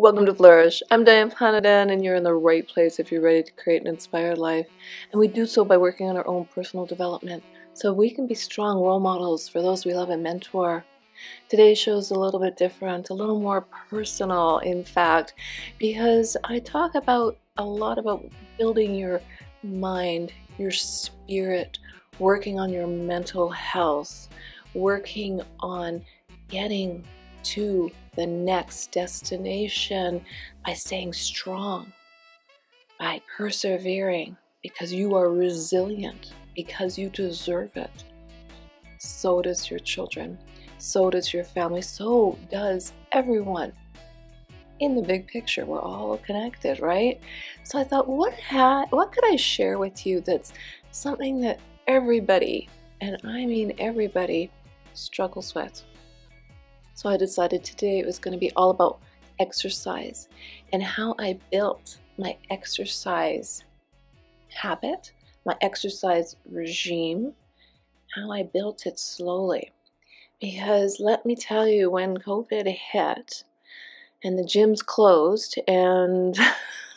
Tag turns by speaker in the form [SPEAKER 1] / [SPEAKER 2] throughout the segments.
[SPEAKER 1] Welcome to Flourish. I'm Diane Planidin, and you're in the right place if you're ready to create an inspired life. And we do so by working on our own personal development so we can be strong role models for those we love and mentor. Today's show is a little bit different, a little more personal, in fact, because I talk about a lot about building your mind, your spirit, working on your mental health, working on getting to the next destination by staying strong, by persevering, because you are resilient, because you deserve it. So does your children, so does your family, so does everyone. In the big picture, we're all connected, right? So I thought, what ha- what could I share with you that's something that everybody, and I mean everybody, struggles with? So I decided today it was going to be all about exercise and how I built my exercise habit, my exercise regime, how I built it slowly. Because let me tell you, when COVID hit and the gyms closed, and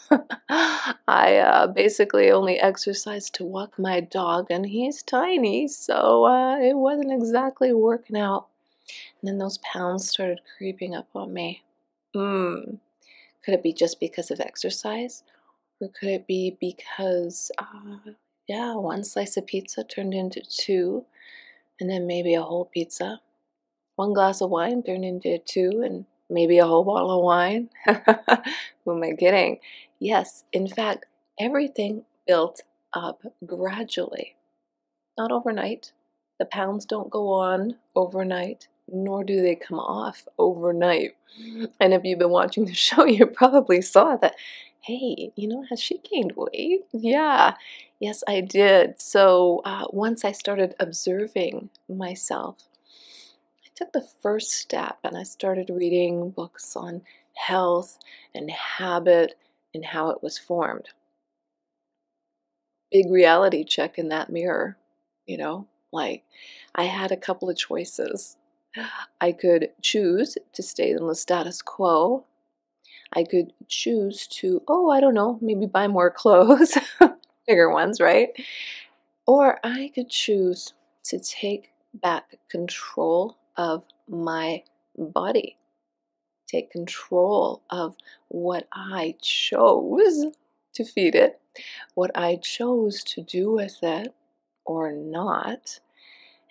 [SPEAKER 1] I uh, basically only exercised to walk my dog, and he's tiny, so uh, it wasn't exactly working out and then those pounds started creeping up on me. Mmm. Could it be just because of exercise? Or could it be because, uh, yeah, one slice of pizza turned into two, and then maybe a whole pizza? One glass of wine turned into two, and maybe a whole bottle of wine? Who am I kidding? Yes, in fact, everything built up gradually. Not overnight. The pounds don't go on overnight nor do they come off overnight. And if you've been watching the show, you probably saw that, hey, you know, has she gained weight? Yeah, yes, I did. So uh, once I started observing myself, I took the first step and I started reading books on health and habit and how it was formed. Big reality check in that mirror, you know, like I had a couple of choices I could choose to stay in the status quo. I could choose to, oh, I don't know, maybe buy more clothes, bigger ones, right? Or I could choose to take back control of my body, take control of what I chose to feed it, what I chose to do with it or not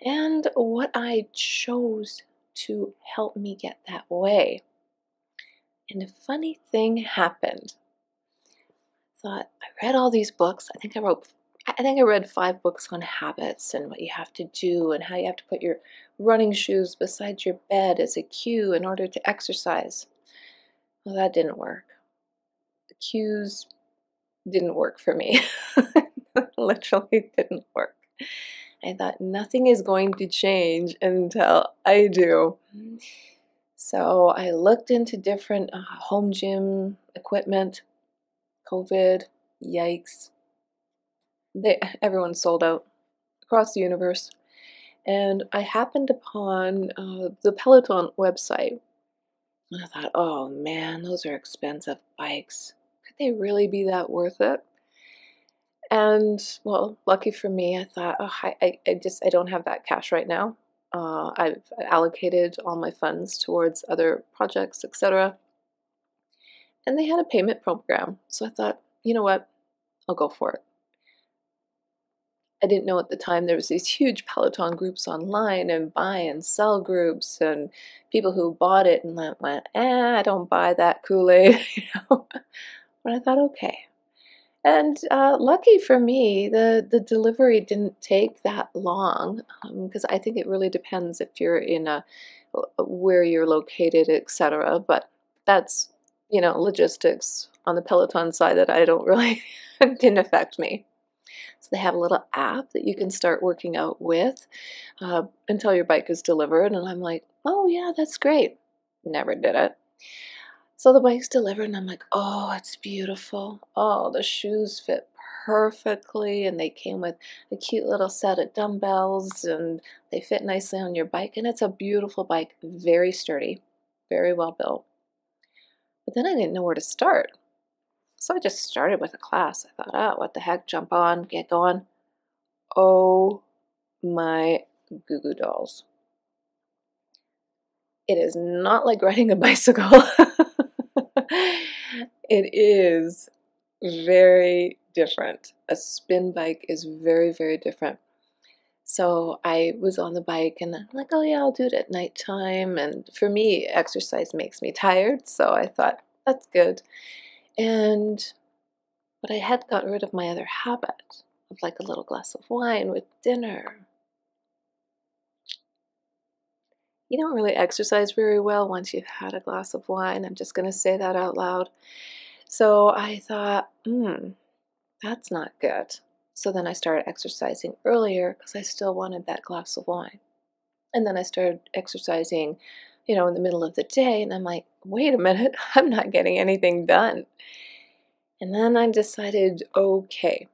[SPEAKER 1] and what I chose to help me get that way. And a funny thing happened. I thought I read all these books. I think I wrote I think I read five books on habits and what you have to do and how you have to put your running shoes beside your bed as a cue in order to exercise. Well, that didn't work. The cues didn't work for me. Literally didn't work. I thought nothing is going to change until I do. So I looked into different uh, home gym equipment. COVID, yikes. They, everyone sold out across the universe. And I happened upon uh, the Peloton website. And I thought, oh man, those are expensive bikes. Could they really be that worth it? And well, lucky for me, I thought, oh, I, I just I don't have that cash right now. Uh, I've allocated all my funds towards other projects, etc. And they had a payment program, so I thought, you know what, I'll go for it. I didn't know at the time there was these huge Peloton groups online and buy and sell groups and people who bought it and went, eh, I don't buy that Kool-Aid. but I thought, okay, and uh, lucky for me, the, the delivery didn't take that long because um, I think it really depends if you're in a uh, where you're located, etc. But that's you know logistics on the Peloton side that I don't really didn't affect me. So they have a little app that you can start working out with uh, until your bike is delivered. And I'm like, oh yeah, that's great. Never did it. So the bike's delivered, and I'm like, oh, it's beautiful. Oh, the shoes fit perfectly, and they came with a cute little set of dumbbells, and they fit nicely on your bike. And it's a beautiful bike, very sturdy, very well built. But then I didn't know where to start. So I just started with a class. I thought, oh, what the heck, jump on, get going. Oh my goo goo dolls. It is not like riding a bicycle. it is very different. A spin bike is very, very different. So I was on the bike and I'm like, oh yeah, I'll do it at nighttime. And for me, exercise makes me tired. So I thought, that's good. And, but I had got rid of my other habit of like a little glass of wine with dinner you don't really exercise very well once you've had a glass of wine. I'm just going to say that out loud. So I thought, hmm, that's not good. So then I started exercising earlier because I still wanted that glass of wine. And then I started exercising, you know, in the middle of the day. And I'm like, wait a minute, I'm not getting anything done. And then I decided, okay,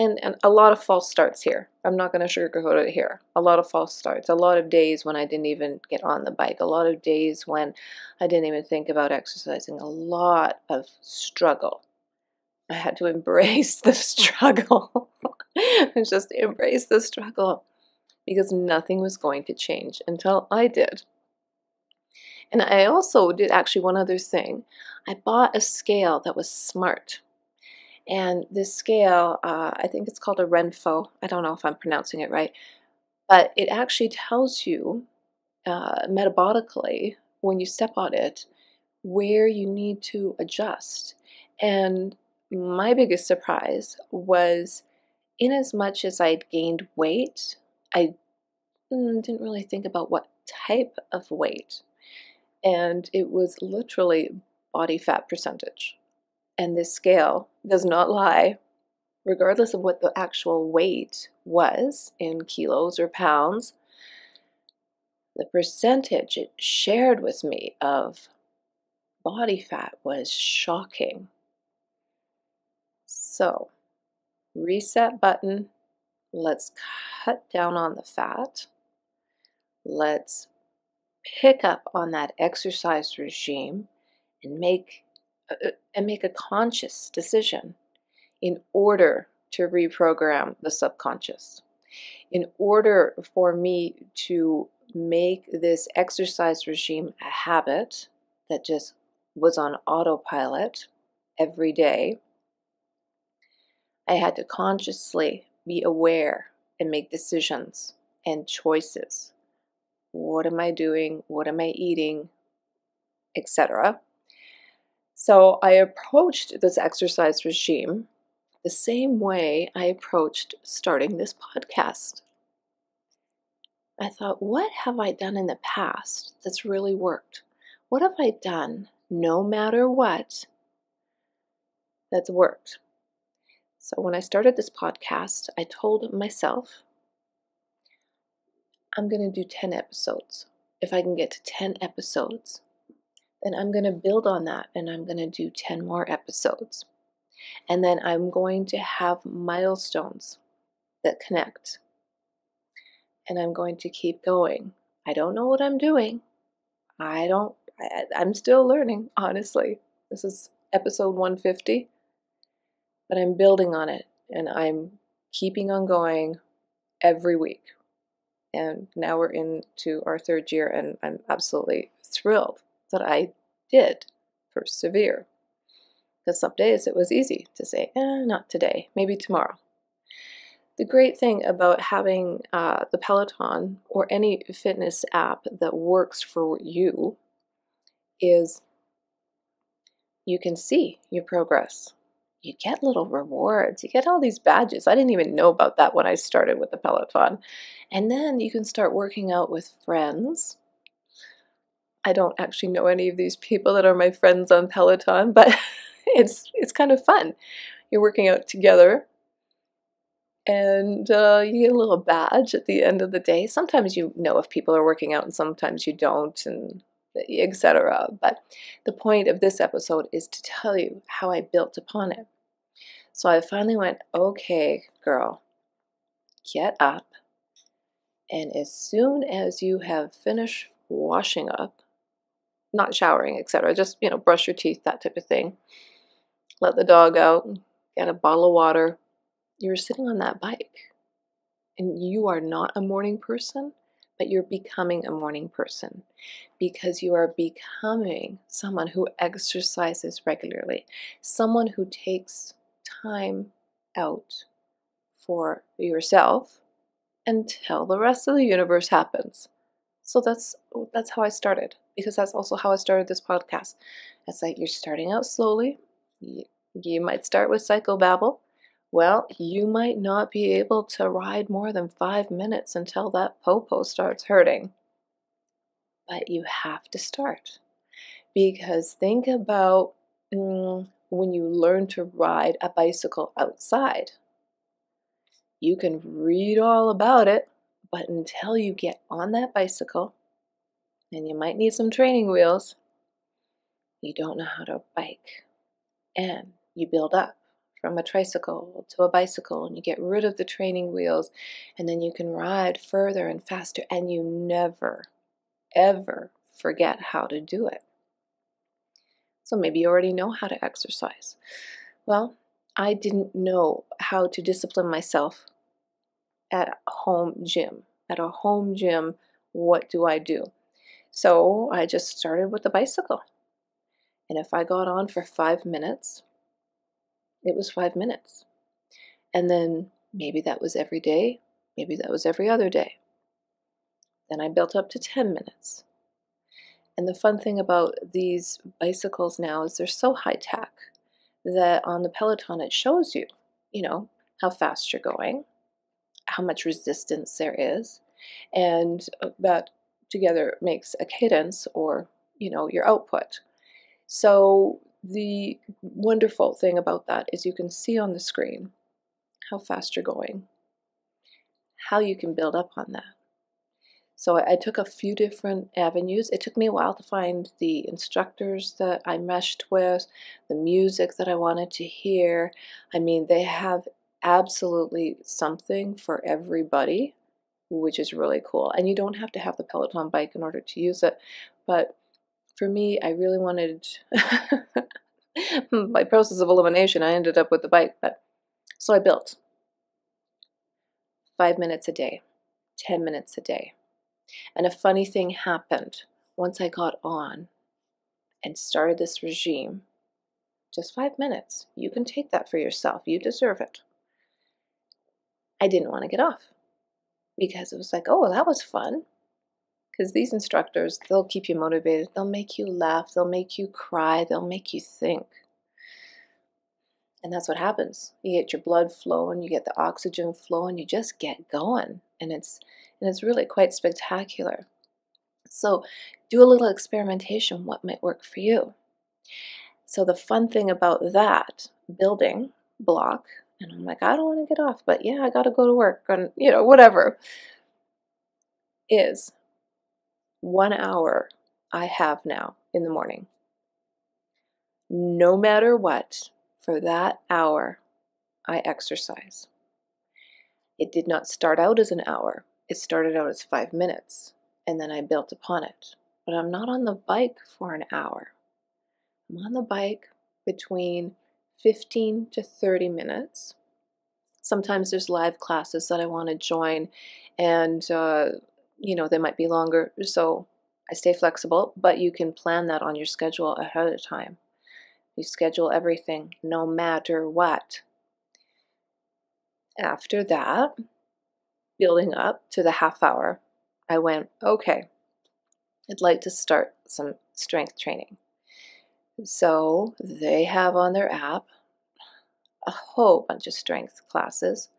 [SPEAKER 1] and, and a lot of false starts here. I'm not going to sugarcoat it here. A lot of false starts, a lot of days when I didn't even get on the bike, a lot of days when I didn't even think about exercising, a lot of struggle. I had to embrace the struggle. just embrace the struggle because nothing was going to change until I did. And I also did actually one other thing. I bought a scale that was smart. And this scale, uh, I think it's called a Renpho. I don't know if I'm pronouncing it right, but it actually tells you uh, metabolically when you step on it where you need to adjust. And my biggest surprise was in as much as I'd gained weight, I mm, didn't really think about what type of weight. And it was literally body fat percentage and this scale does not lie, regardless of what the actual weight was in kilos or pounds, the percentage it shared with me of body fat was shocking. So, reset button. Let's cut down on the fat. Let's pick up on that exercise regime and make uh, uh, and make a conscious decision in order to reprogram the subconscious. In order for me to make this exercise regime a habit that just was on autopilot every day, I had to consciously be aware and make decisions and choices. What am I doing? What am I eating? Etc. So I approached this exercise regime the same way I approached starting this podcast. I thought, what have I done in the past that's really worked? What have I done, no matter what, that's worked? So when I started this podcast, I told myself, I'm going to do 10 episodes. If I can get to 10 episodes, and I'm going to build on that and I'm going to do 10 more episodes. And then I'm going to have milestones that connect. And I'm going to keep going. I don't know what I'm doing. I don't, I, I'm still learning, honestly. This is episode 150, but I'm building on it and I'm keeping on going every week. And now we're into our third year, and I'm absolutely thrilled that I did persevere. Because some days it was easy to say, eh, not today, maybe tomorrow. The great thing about having uh, the Peloton or any fitness app that works for you is you can see your progress. You get little rewards. You get all these badges. I didn't even know about that when I started with the Peloton. And then you can start working out with friends I don't actually know any of these people that are my friends on Peloton, but it's it's kind of fun. You're working out together, and uh, you get a little badge at the end of the day. Sometimes you know if people are working out, and sometimes you don't, and etc. But the point of this episode is to tell you how I built upon it. So I finally went, okay, girl, get up. And as soon as you have finished washing up, not showering, etc. Just, you know, brush your teeth, that type of thing. Let the dog out, get a bottle of water. You're sitting on that bike and you are not a morning person, but you're becoming a morning person because you are becoming someone who exercises regularly, someone who takes time out for yourself until the rest of the universe happens. So that's that's how I started because that's also how I started this podcast. It's like you're starting out slowly. You, you might start with psychobabble. Well, you might not be able to ride more than five minutes until that popo starts hurting. But you have to start. Because think about mm, when you learn to ride a bicycle outside. You can read all about it, but until you get on that bicycle and you might need some training wheels. You don't know how to bike, and you build up from a tricycle to a bicycle and you get rid of the training wheels and then you can ride further and faster and you never ever forget how to do it so maybe you already know how to exercise well i didn't know how to discipline myself at a home gym at a home gym what do i do so I just started with the bicycle. And if I got on for five minutes, it was five minutes. And then maybe that was every day, maybe that was every other day. Then I built up to 10 minutes. And the fun thing about these bicycles now is they're so high tech that on the Peloton it shows you, you know, how fast you're going, how much resistance there is, and uh, that together makes a cadence or, you know, your output. So the wonderful thing about that is you can see on the screen how fast you're going, how you can build up on that. So I, took a few different avenues. It took me a while to find the instructors that I meshed with, the music that I wanted to hear. I mean, they have absolutely something for everybody which is really cool. And you don't have to have the Peloton bike in order to use it. But for me, I really wanted, by process of elimination, I ended up with the bike. But so I built five minutes a day, 10 minutes a day. And a funny thing happened once I got on and started this regime. Just five minutes. You can take that for yourself. You deserve it. I didn't want to get off because it was like, oh, well, that was fun. Because these instructors, they'll keep you motivated, they'll make you laugh, they'll make you cry, they'll make you think. And that's what happens. You get your blood flowing, you get the oxygen flowing, you just get going. And it's and it's really quite spectacular. So do a little experimentation what might work for you. So the fun thing about that building block and I'm like, I don't want to get off, but yeah, I got to go to work and, you know, whatever. Is one hour I have now in the morning. No matter what, for that hour, I exercise. It did not start out as an hour, it started out as five minutes, and then I built upon it. But I'm not on the bike for an hour. I'm on the bike between 15 to 30 minutes. Sometimes there's live classes that I want to join, and uh, you know, they might be longer, so I stay flexible, but you can plan that on your schedule ahead of time. You schedule everything no matter what. After that, building up to the half hour, I went, okay, I'd like to start some strength training. So they have on their app a whole bunch of strength classes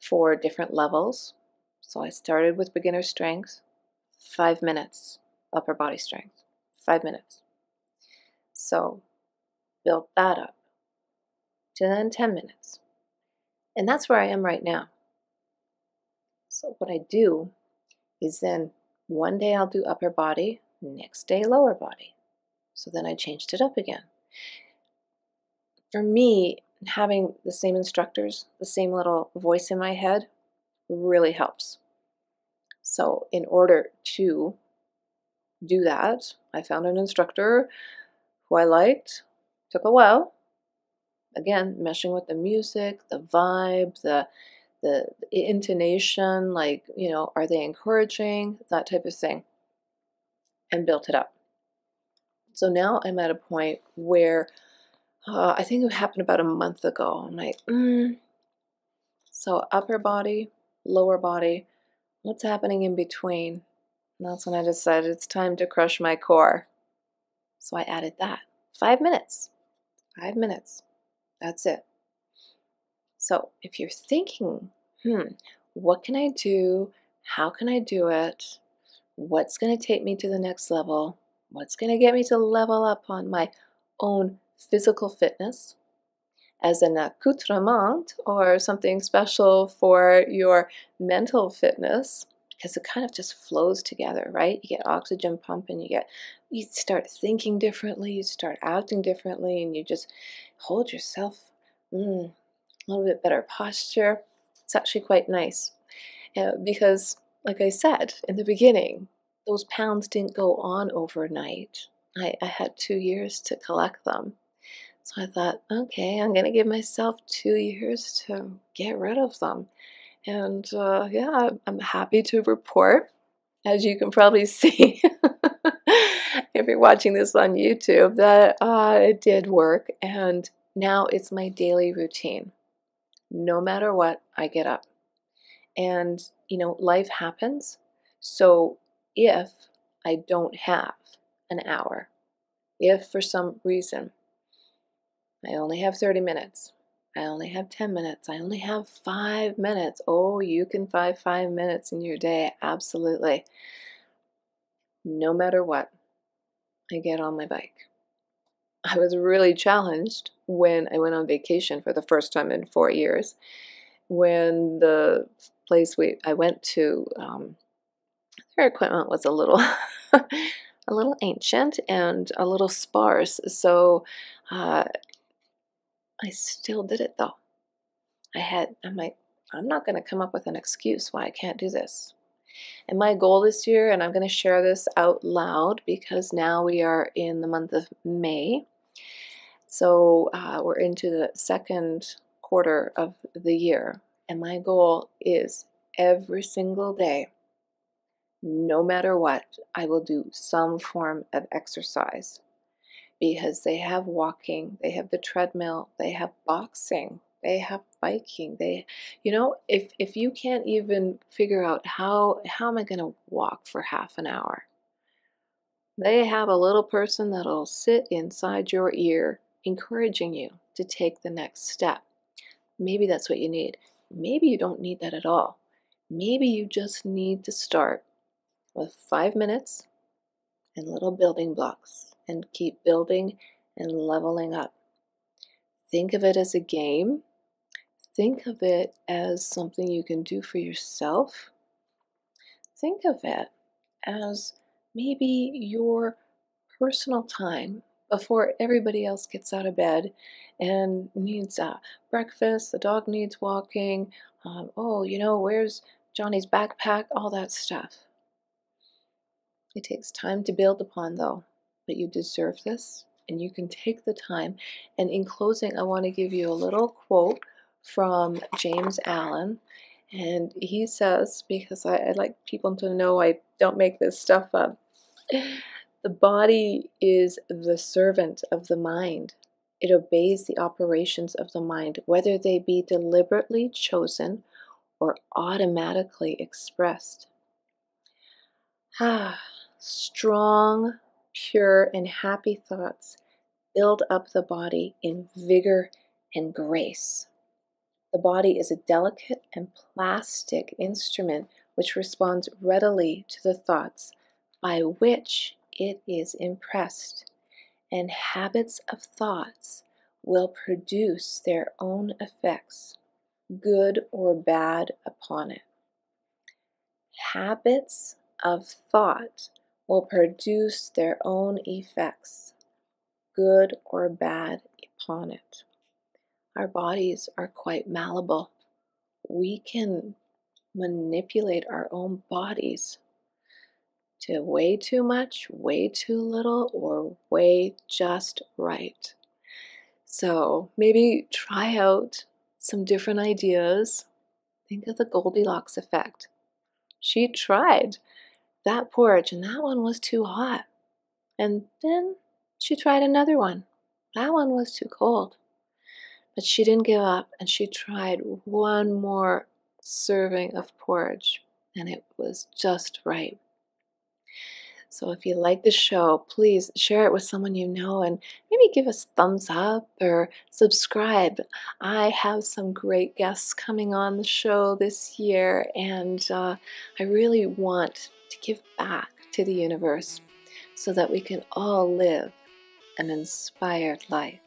[SPEAKER 1] for different levels. So I started with beginner strength, five minutes, upper body strength, five minutes. So built that up to then 10 minutes. And that's where I am right now. So what I do is then one day I'll do upper body, next day lower body, so then I changed it up again. For me, having the same instructors, the same little voice in my head really helps. So, in order to do that, I found an instructor who I liked. Took a while. Again, meshing with the music, the vibe, the the intonation, like, you know, are they encouraging, that type of thing, and built it up. So now I'm at a point where uh, I think it happened about a month ago. I'm like, mm. so upper body, lower body, what's happening in between? And that's when I decided it's time to crush my core. So I added that. Five minutes. Five minutes. That's it. So if you're thinking, hmm, what can I do? How can I do it? What's going to take me to the next level? What's going to get me to level up on my own physical fitness? As an accoutrement or something special for your mental fitness, because it kind of just flows together, right? You get oxygen pumping, you get you start thinking differently, you start acting differently, and you just hold yourself mm, a little bit better posture. It's actually quite nice uh, because, like I said in the beginning, those pounds didn't go on overnight. I, I had two years to collect them. So I thought, okay, I'm going to give myself two years to get rid of them. And uh, yeah, I'm happy to report, as you can probably see if you're watching this on YouTube, that uh, it did work. And now it's my daily routine. No matter what, I get up. And, you know, life happens. So if I don't have an hour, if for some reason I only have 30 minutes, I only have 10 minutes, I only have five minutes. Oh, you can find five minutes in your day, absolutely. No matter what, I get on my bike. I was really challenged when I went on vacation for the first time in four years. When the place we I went to um, her equipment was a little a little ancient and a little sparse. So uh, I still did it though. I had I'm like I'm not going to come up with an excuse why I can't do this. And my goal this year, and I'm going to share this out loud because now we are in the month of May. So uh, we're into the second quarter of the year. And my goal is every single day no matter what, I will do some form of exercise because they have walking, they have the treadmill, they have boxing, they have biking, they you know, if if you can't even figure out how how am I going to walk for half an hour? They have a little person that'll sit inside your ear encouraging you to take the next step. Maybe that's what you need. Maybe you don't need that at all. Maybe you just need to start with five minutes and little building blocks and keep building and leveling up. Think of it as a game. Think of it as something you can do for yourself. Think of it as maybe your personal time before everybody else gets out of bed and needs uh, breakfast, the dog needs walking, um, oh, you know, where's Johnny's backpack, all that stuff. It takes time to build upon, though, but you deserve this and you can take the time. And in closing, I want to give you a little quote from James Allen. And he says, because I, I like people to know I don't make this stuff up, the body is the servant of the mind. It obeys the operations of the mind, whether they be deliberately chosen or automatically expressed. Ah, strong, pure, and happy thoughts build up the body in vigor and grace. The body is a delicate and plastic instrument which responds readily to the thoughts by which it is impressed, and habits of thoughts will produce their own effects, good or bad, upon it. Habits of thought will produce their own effects, good or bad, upon it. Our bodies are quite malleable. We can manipulate our own bodies to weigh too much, weigh too little, or weigh just right. So maybe try out some different ideas. Think of the Goldilocks effect. She tried that porridge, and that one was too hot. And then she tried another one. That one was too cold. But she didn't give up, and she tried one more serving of porridge, and it was just right. So if you like the show, please share it with someone you know and maybe give us thumbs up or subscribe. I have some great guests coming on the show this year, and uh, I really want to give back to the universe so that we can all live an inspired life.